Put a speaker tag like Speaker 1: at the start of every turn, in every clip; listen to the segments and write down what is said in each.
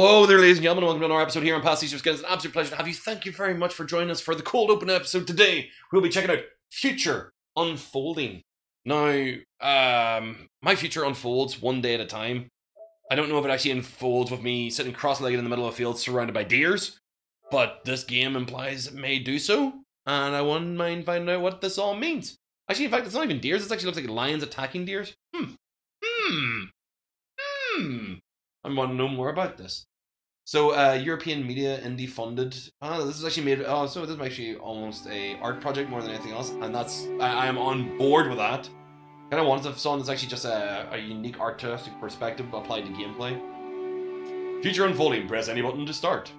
Speaker 1: Hello there, ladies and gentlemen. Welcome to another episode here on Past Easter. It's an absolute pleasure to have you. Thank you very much for joining us for the cold open episode today. We'll be checking out Future Unfolding. Now, um, my future unfolds one day at a time. I don't know if it actually unfolds with me sitting cross-legged in the middle of a field surrounded by deers, but this game implies it may do so, and I wouldn't mind finding out what this all means. Actually, in fact, it's not even deers. It actually looks like lions attacking deers. Hmm. Hmm. Hmm. I want to know more about this. So, uh, European media indie funded. Uh, this is actually made. Oh, so this is actually almost a art project more than anything else, and that's I, I am on board with that. Kind of wanted something that's actually just a, a unique artistic perspective applied to gameplay. Future unfolding. Press any button to start.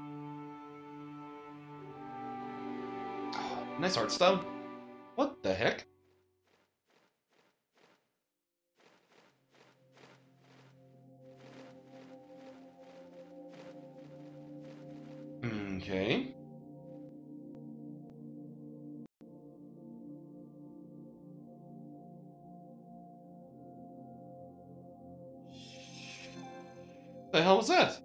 Speaker 1: nice art style. What the heck? Okay. The hell was that?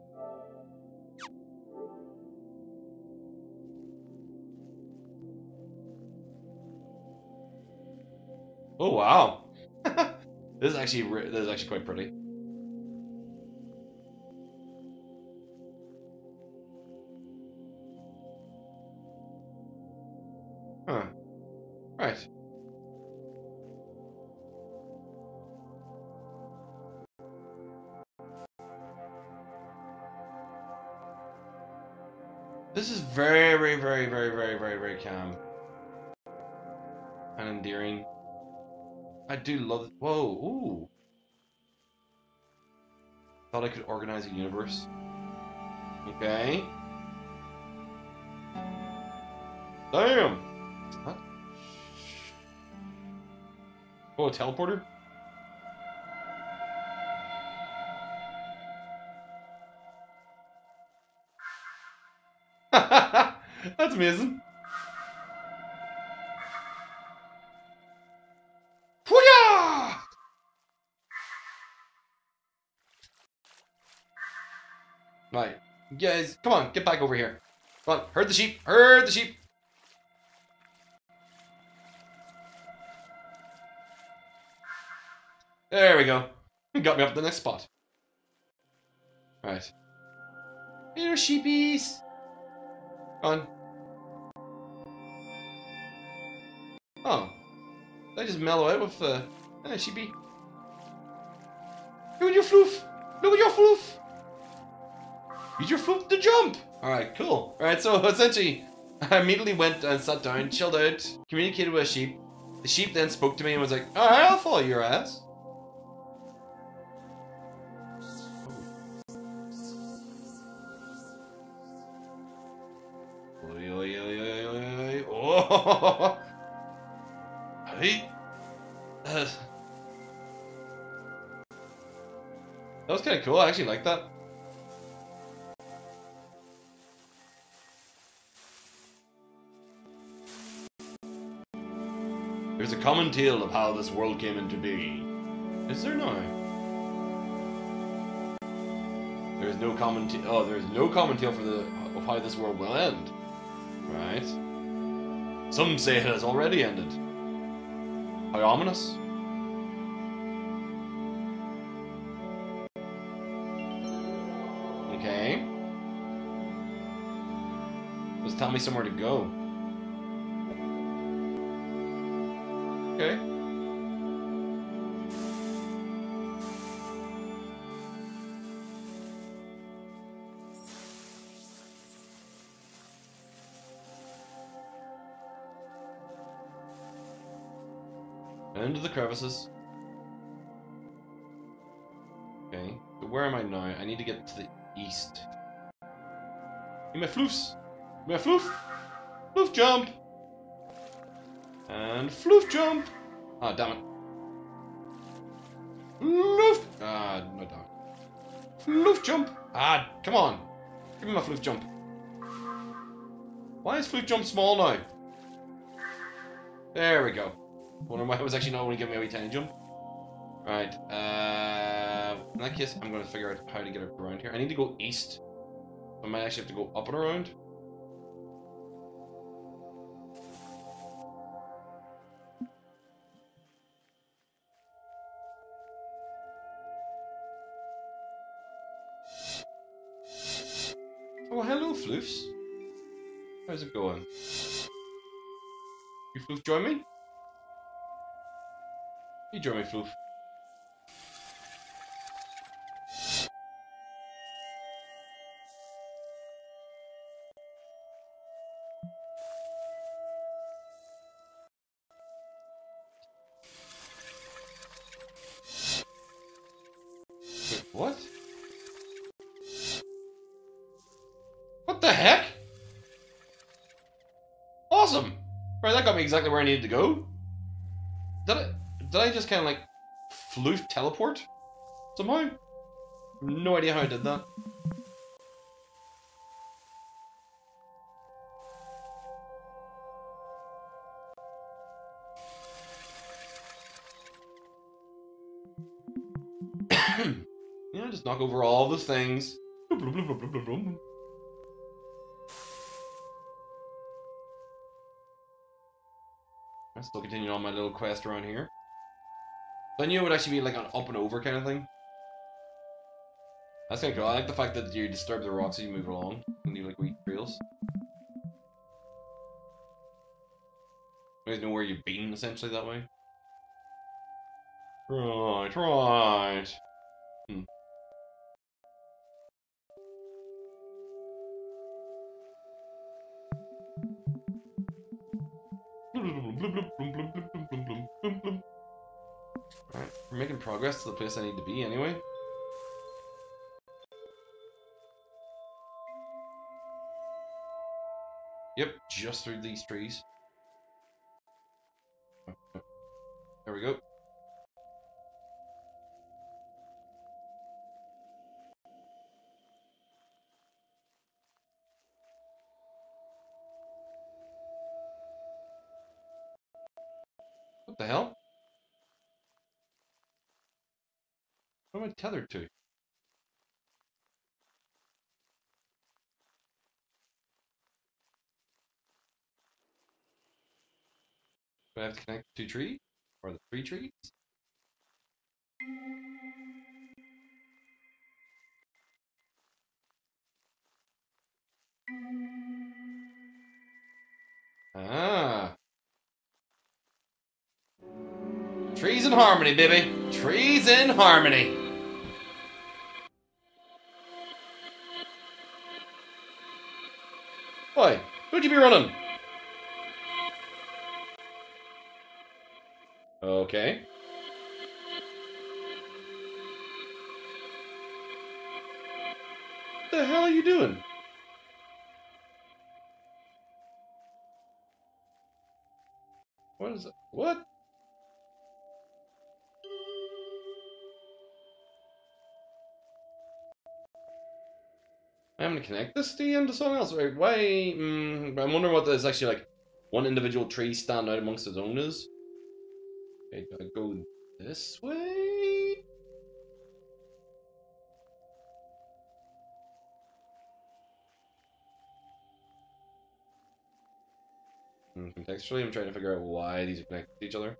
Speaker 1: Oh wow! this is actually this is actually quite pretty. Very, very, very, very, very, very, very calm. And endearing. I do love. Whoa, ooh. Thought I could organize a universe. Okay. Damn! What? Oh, a teleporter? That's amazing. Right. Guys, come on, get back over here. Come on, herd the sheep, herd the sheep. There we go. Got me up to the next spot. Right. Here, sheepies. On. Oh. I just mellow out with the... Uh, sheepy. Look at your floof! Look at your floof! Use your floof to jump! Alright, cool. Alright, so essentially, I immediately went and sat down, chilled out, communicated with a sheep. The sheep then spoke to me and was like, Alright, I'll follow your ass. cool. I actually like that. There's a common tale of how this world came into being. Is there now? There's no common t- oh, there's no common tale for the of how this world will end. Right. Some say it has already ended. How ominous. Me somewhere to go. Okay. Into the crevices. Okay. So where am I now? I need to get to the east. Give my floofs! Give me floof! Floof jump! And floof jump! Ah, damn it. Floof! Ah, no damn it. Floof jump! Ah, come on! Give me my floof jump. Why is floof jump small now? There we go. Wonder why it was actually not only giving me a wee tiny jump. Right, uh, in that case, I'm going to figure out how to get around here. I need to go east I might actually have to go up and around. Join me? You join me, Floof. What? What the heck? Right, that got me exactly where I needed to go. Did I, did I just kind of like floof teleport somehow? No idea how I did that. yeah, just knock over all the things. I'm still continuing on my little quest around here. So I knew it would actually be like an up and over kind of thing. That's kind of cool. I like the fact that you disturb the rocks as you move along and you like wee trails. You guys know where you've been essentially that way. Right, right. We're making progress to the place I need to be anyway. Yep, just through these trees. There we go. Tethered to? Do I have to connect two trees? Or the three trees? Ah. Trees in harmony, baby. Trees in harmony. You be running? Okay. What the hell are you doing? What is it? What? I'm gonna connect this to end to something else. Wait, why? Mm, I'm wondering what there's actually like. One individual tree stand out amongst its owners. Okay, do I go this way? Hmm, Contextually, I'm trying to figure out why these are connected to each other.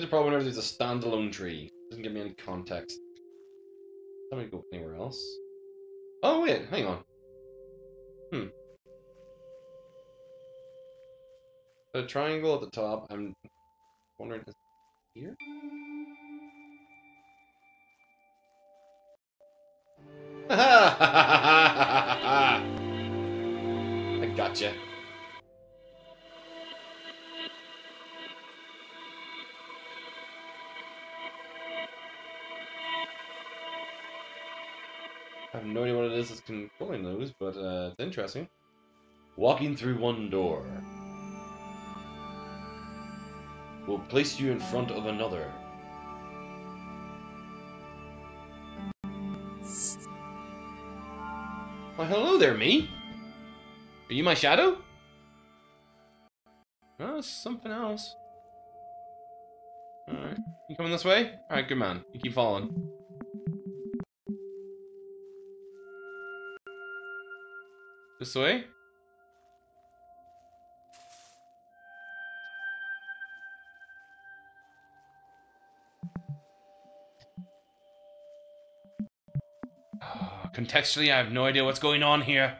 Speaker 1: What's the problem whenever there's a standalone tree? Doesn't give me any context. Let me go anywhere else. Oh wait, hang on. Hmm. The triangle at the top, I'm wondering is here? I gotcha. Controlling those, but uh, it's interesting. Walking through one door will place you in front of another. Well, hello there, me. Are you my shadow? Oh, something else. Alright. You coming this way? Alright, good man. You keep following. This way? Ah, contextually, I have no idea what's going on here.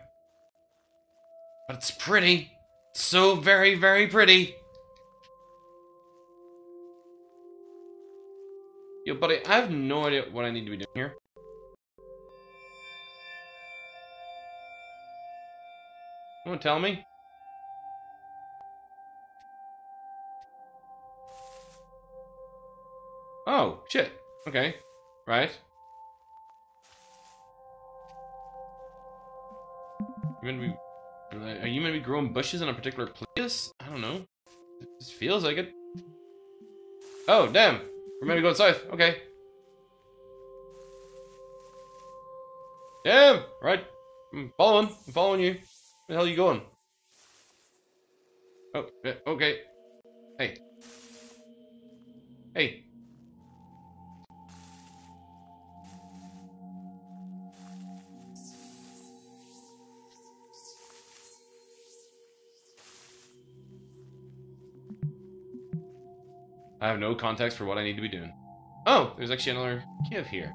Speaker 1: But it's pretty. So very, very pretty. Yo, buddy, I have no idea what I need to be doing here. To tell me? Oh, shit. Okay. Right. You meant to be, are you to be growing bushes in a particular place? I don't know. It just feels like it. Oh, damn. We're maybe going south. Okay. Damn. Right. I'm following. I'm following you. The hell are you going? Oh, okay. Hey. Hey. I have no context for what I need to be doing. Oh, there's actually another give here.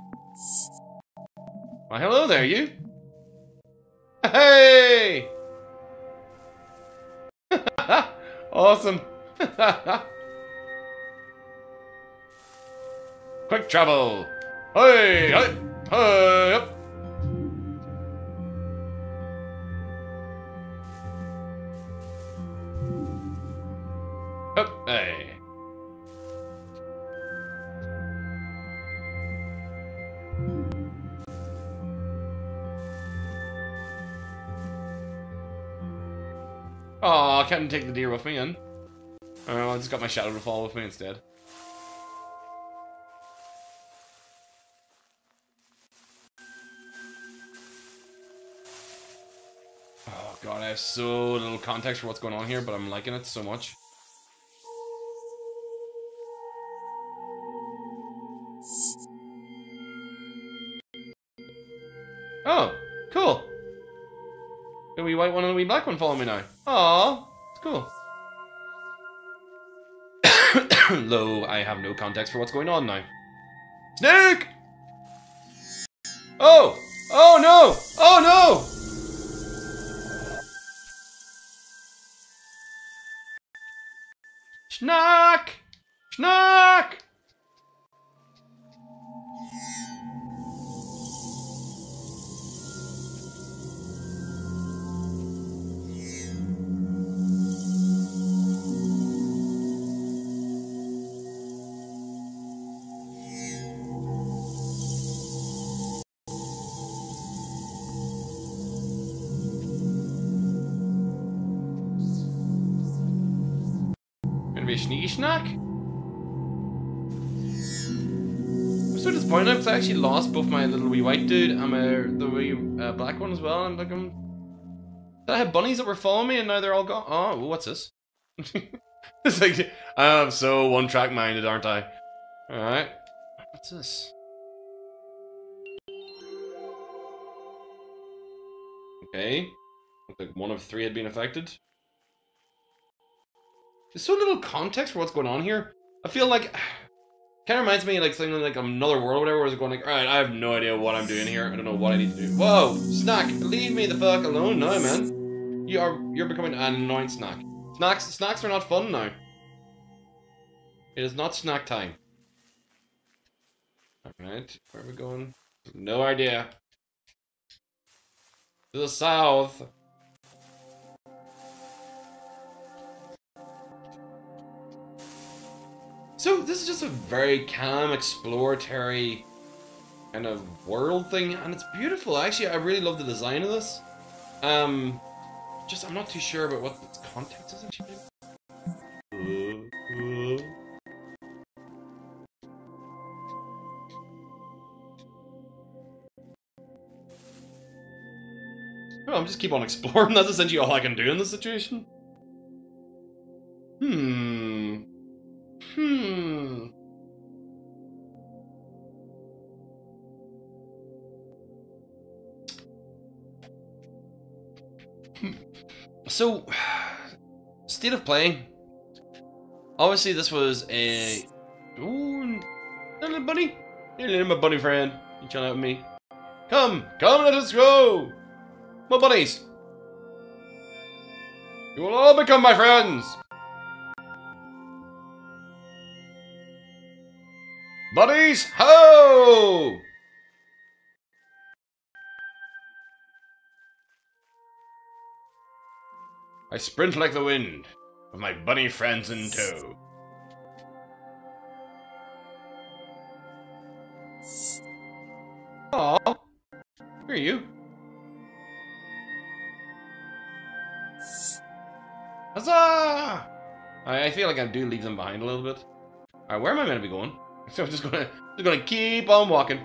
Speaker 1: Well, hello there, you. Hey! Awesome. Quick travel. Hey, hey, hey, up. Oh, I can't take the deer with me in. Oh, I just got my shadow to fall with me instead. Oh god, I have so little context for what's going on here, but I'm liking it so much. Wee white one and the wee black one follow me now. Aww, it's cool. Lo, I have no context for what's going on now. Snake! Oh! Oh no! Oh no! Schnack! Schnack! Snack? I'm so disappointed because I actually lost both my little wee white dude and my the wee uh, black one as well. I'm like, I'm... I had bunnies that were following me and now they're all gone. Oh, what's this? it's like, I'm so one-track minded, aren't I? Alright. What's this? Okay. Looks like one of three had been affected. There's so little context for what's going on here. I feel like kind of reminds me like something like another world, or whatever. Where it's going like, all right, I have no idea what I'm doing here. I don't know what I need to do. Whoa, snack, leave me the fuck alone now, man. You are you're becoming an annoying snack. Snacks, snacks are not fun now. It is not snack time. All right, where are we going? No idea. To the south. So this is just a very calm, exploratory kind of world thing, and it's beautiful. Actually, I really love the design of this. Um, just I'm not too sure about what its context is actually. Well, I'm just keep on exploring. That's essentially all I can do in this situation. So, state of play. Obviously, this was a. Ooh, little bunny. Little my bunny friend. You chilling out with me? Come, come, let us go. My bunnies. You will all become my friends. Buddies, ho! I sprint like the wind, with my bunny friends in tow. Aw, who are you? Huzzah! I, I feel like I do leave them behind a little bit. Alright, where am I meant to be going? So I'm just gonna just gonna keep on walking.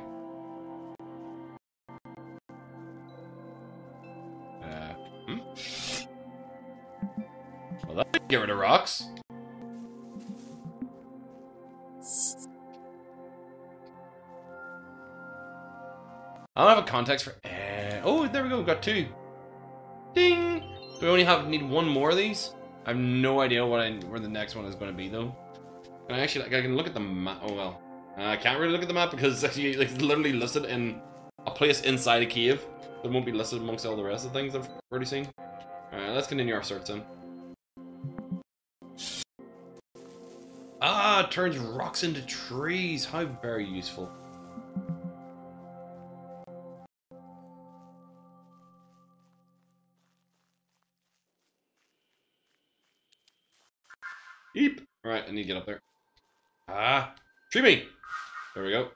Speaker 1: Rocks. I don't have a context for. Oh, there we go. We've got two. Ding. Do we only have need one more of these? I have no idea what I, where the next one is going to be though. Can I actually? I can look at the map. Oh well. Uh, I can't really look at the map because it's actually, like, literally listed in a place inside a cave. It won't be listed amongst all the rest of the things I've already seen. Alright, let's continue our search then. It turns rocks into trees. How very useful. Eep. Alright, I need to get up there. Ah, tree me. There we go.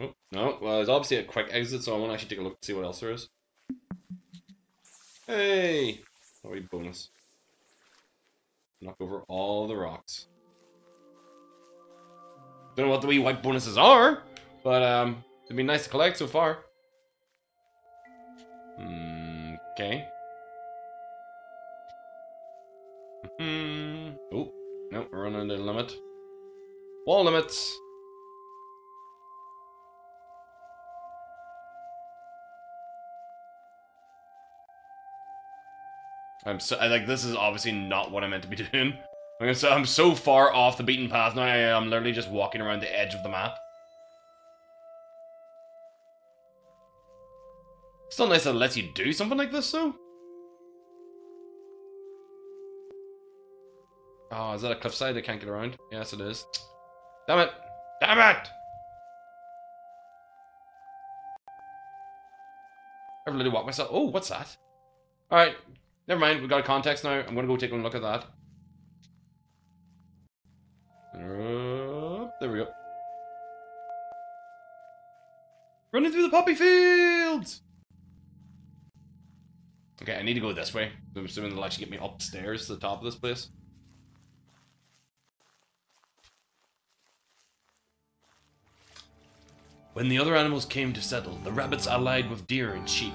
Speaker 1: Oh, no, well, there's obviously a quick exit, so I want to actually take a look and see what else there is. Hey! Already bonus. Knock over all the rocks. Don't know what the wee white bonuses are, but um, it'd be nice to collect so far. Mm, okay. Hmm. Oh, no, we're running the limit. Wall limits. I'm so I, like this is obviously not what I'm meant to be doing. I'm so I'm so far off the beaten path now. I am literally just walking around the edge of the map. Still nice that it lets you do something like this, though. Oh, is that a cliffside I can't get around? Yes, it is. Damn it! Damn it! I really walk myself. Oh, what's that? Alright, never mind. we've got a context now. I'm gonna go take a look at that. Uh, there we go. Running through the poppy fields! Okay, I need to go this way. I'm assuming they'll actually get me upstairs to the top of this place. When the other animals came to settle, the rabbits allied with deer and sheep.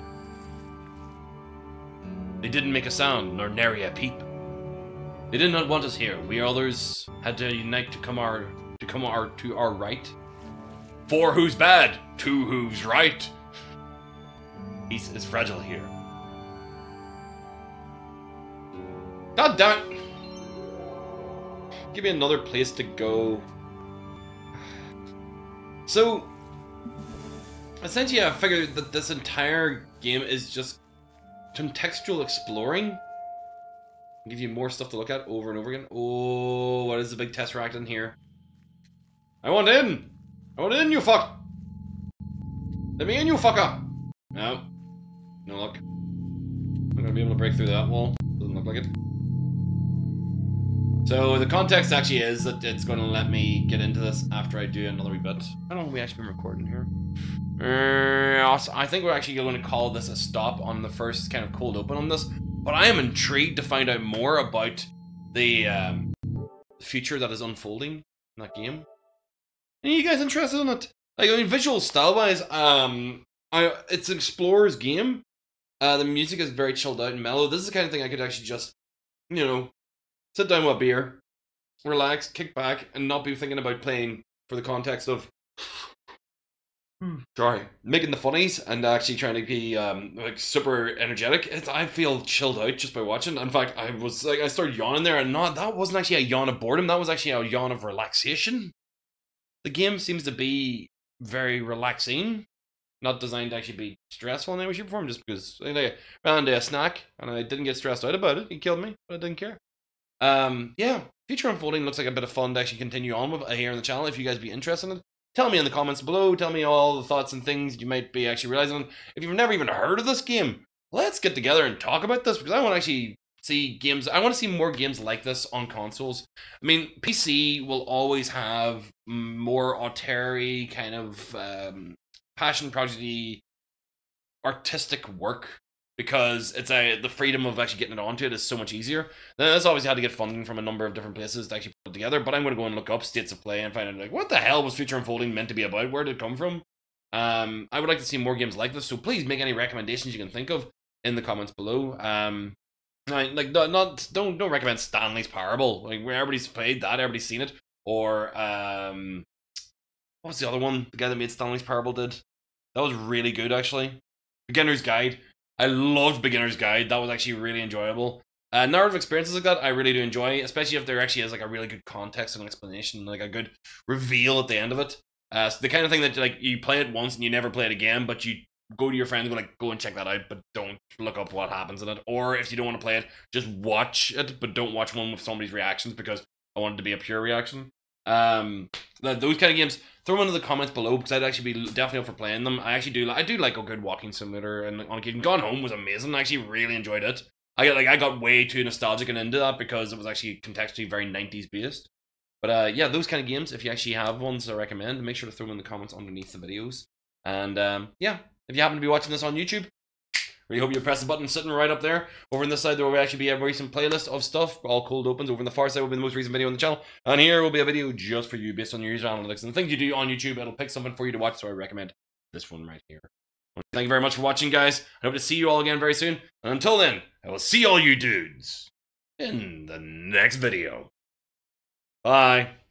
Speaker 1: They didn't make a sound, nor nary a peep. They did not want us here. We others had to unite to come our to come our to our right. Four who's bad, two who's right. Peace is fragile here. God damn it! Give me another place to go. So, essentially, I figured that this entire game is just contextual exploring. Give you more stuff to look at over and over again. Oh, what is the big tesseract in here? I want in! I want in, you fuck! Let me in, you fucker! No. No luck. I'm gonna be able to break through that wall. Doesn't look like it. So the context actually is that it's going to let me get into this after I do another wee bit. I don't know we actually been recording here. Uh, I think we're actually going to call this a stop on the first kind of cold open on this. But I am intrigued to find out more about the um, future that is unfolding in that game. Are you guys interested in it? Like, I mean, visual style wise, um, I it's an explorer's game. Uh, the music is very chilled out and mellow. This is the kind of thing I could actually just, you know, sit down with a beer, relax, kick back, and not be thinking about playing for the context of sorry, making the funnies and actually trying to be um like super energetic. It's, I feel chilled out just by watching. In fact, I was like, I started yawning there, and not that wasn't actually a yawn of boredom. That was actually a yawn of relaxation. The game seems to be very relaxing, not designed to actually be stressful in any way, shape, or form. Just because I ran into a snack and I didn't get stressed out about it. He killed me, but I didn't care. Um, yeah, Future Unfolding looks like a bit of fun to actually continue on with here on the channel. If you guys be interested in it, tell me in the comments below. Tell me all the thoughts and things you might be actually realizing. If you've never even heard of this game, let's get together and talk about this because I want to actually see games. I want to see more games like this on consoles. I mean, PC will always have more auteur kind of um, passion projecty artistic work because it's a the freedom of actually getting it onto it is so much easier. Then it's obviously had to get funding from a number of different places to actually put it together. But I'm going to go and look up Spaces of Play and find out like what the hell was Future Unfolding meant to be about? Where did it come from? Um, I would like to see more games like this. So please make any recommendations you can think of in the comments below. Um, like not, not don't don't recommend Stanley's Parable. Like where everybody's played that, everybody's seen it. Or um, what was the other one? The guy that made Stanley's Parable did. That was really good actually. Beginner's Guide. I loved Beginner's Guide. That was actually really enjoyable. Uh, narrative experiences like that, I really do enjoy, especially if there actually is like a really good context and explanation, like a good reveal at the end of it. Uh, so the kind of thing that like you play it once and you never play it again, but you go to your friend and go like, go and check that out, but don't look up what happens in it. Or if you don't want to play it, just watch it, but don't watch one with somebody's reactions because I want it to be a pure reaction. Um, those kind of games, throw them into the comments below because I'd actually be definitely up for playing them. I actually do. Like I do like a good walking simulator, and on occasion, Gone Home was amazing. I actually really enjoyed it. I got like I got way too nostalgic and into that because it was actually contextually very '90s based. But uh, yeah, those kind of games, if you actually have ones I recommend, make sure to throw them in the comments underneath the videos. And um, yeah, if you happen to be watching this on YouTube, Really hope you press the button sitting right up there. Over on this side, there will actually be a recent playlist of stuff, all cold opens. Over on the far side will be the most recent video on the channel. And here will be a video just for you based on your user analytics. And the things you do on YouTube, it'll pick something for you to watch, so I recommend this one right here. Thank you very much for watching, guys. I hope to see you all again very soon. And until then, I will see all you dudes in the next video. Bye.